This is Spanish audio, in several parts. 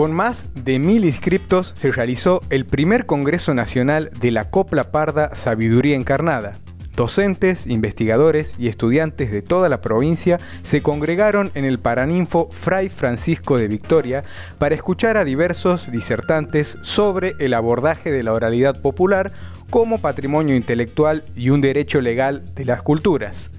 Con más de mil inscriptos se realizó el primer Congreso Nacional de la Copla Parda Sabiduría Encarnada. Docentes, investigadores y estudiantes de toda la provincia se congregaron en el Paraninfo Fray Francisco de Victoria para escuchar a diversos disertantes sobre el abordaje de la oralidad popular como patrimonio intelectual y un derecho legal de las culturas.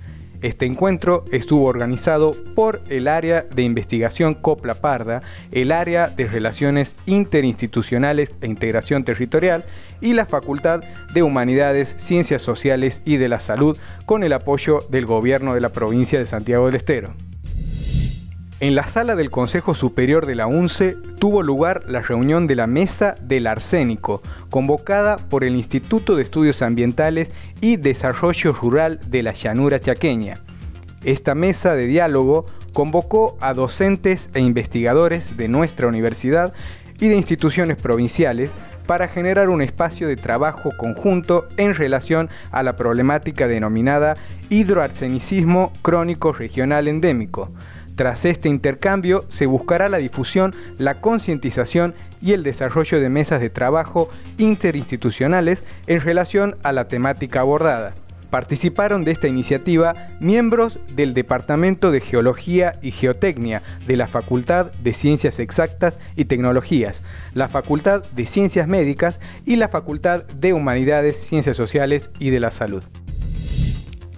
Este encuentro estuvo organizado por el área de investigación Copla Parda, el área de relaciones interinstitucionales e integración territorial y la Facultad de Humanidades, Ciencias Sociales y de la Salud con el apoyo del gobierno de la provincia de Santiago del Estero. En la sala del Consejo Superior de la UNCE tuvo lugar la reunión de la Mesa del Arsénico, convocada por el Instituto de Estudios Ambientales y Desarrollo Rural de la Llanura Chaqueña. Esta mesa de diálogo convocó a docentes e investigadores de nuestra universidad y de instituciones provinciales para generar un espacio de trabajo conjunto en relación a la problemática denominada hidroarsenicismo crónico regional endémico tras este intercambio se buscará la difusión, la concientización y el desarrollo de mesas de trabajo interinstitucionales en relación a la temática abordada. Participaron de esta iniciativa miembros del Departamento de Geología y Geotecnia de la Facultad de Ciencias Exactas y Tecnologías, la Facultad de Ciencias Médicas y la Facultad de Humanidades, Ciencias Sociales y de la Salud.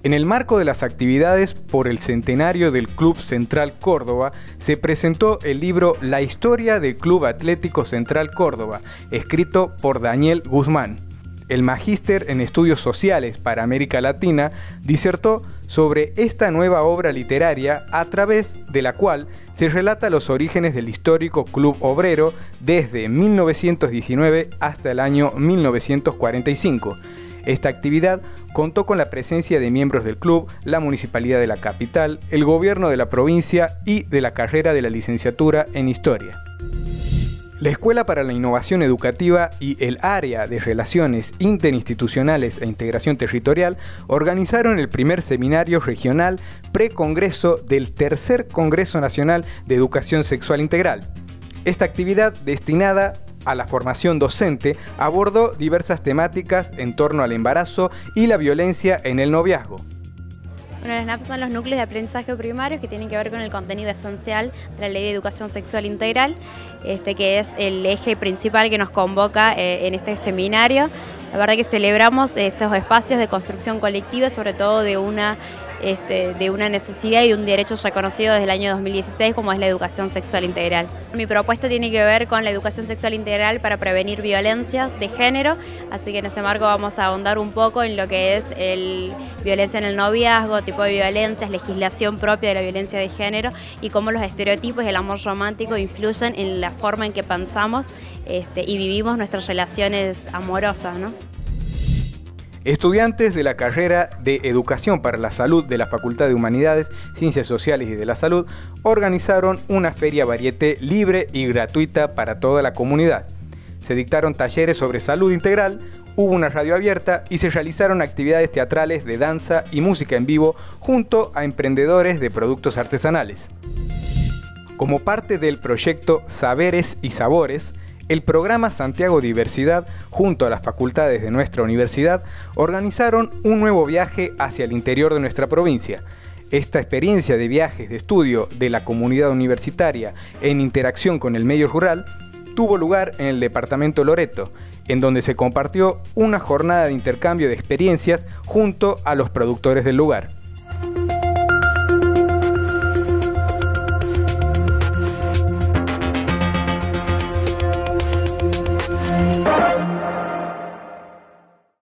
En el marco de las actividades por el centenario del Club Central Córdoba, se presentó el libro La historia del Club Atlético Central Córdoba, escrito por Daniel Guzmán. El magíster en estudios sociales para América Latina disertó sobre esta nueva obra literaria a través de la cual se relata los orígenes del histórico Club Obrero desde 1919 hasta el año 1945 esta actividad contó con la presencia de miembros del club, la municipalidad de la capital, el gobierno de la provincia y de la carrera de la licenciatura en historia. La Escuela para la Innovación Educativa y el Área de Relaciones Interinstitucionales e Integración Territorial organizaron el primer seminario regional precongreso del Tercer Congreso Nacional de Educación Sexual Integral. Esta actividad destinada a la formación docente abordó diversas temáticas en torno al embarazo y la violencia en el noviazgo. Bueno, las NAP son los núcleos de aprendizaje primarios que tienen que ver con el contenido esencial de la Ley de Educación Sexual Integral, este que es el eje principal que nos convoca eh, en este seminario. La verdad que celebramos estos espacios de construcción colectiva, sobre todo de una este, de una necesidad y un derecho reconocido desde el año 2016 como es la educación sexual integral. Mi propuesta tiene que ver con la educación sexual integral para prevenir violencias de género, así que en ese marco vamos a ahondar un poco en lo que es el violencia en el noviazgo, tipo de violencias, legislación propia de la violencia de género y cómo los estereotipos y el amor romántico influyen en la forma en que pensamos este, y vivimos nuestras relaciones amorosas. ¿no? Estudiantes de la carrera de Educación para la Salud de la Facultad de Humanidades, Ciencias Sociales y de la Salud organizaron una feria varieté libre y gratuita para toda la comunidad. Se dictaron talleres sobre salud integral, hubo una radio abierta y se realizaron actividades teatrales de danza y música en vivo junto a emprendedores de productos artesanales. Como parte del proyecto Saberes y Sabores, el programa Santiago Diversidad, junto a las facultades de nuestra universidad, organizaron un nuevo viaje hacia el interior de nuestra provincia. Esta experiencia de viajes de estudio de la comunidad universitaria en interacción con el medio rural tuvo lugar en el departamento Loreto, en donde se compartió una jornada de intercambio de experiencias junto a los productores del lugar.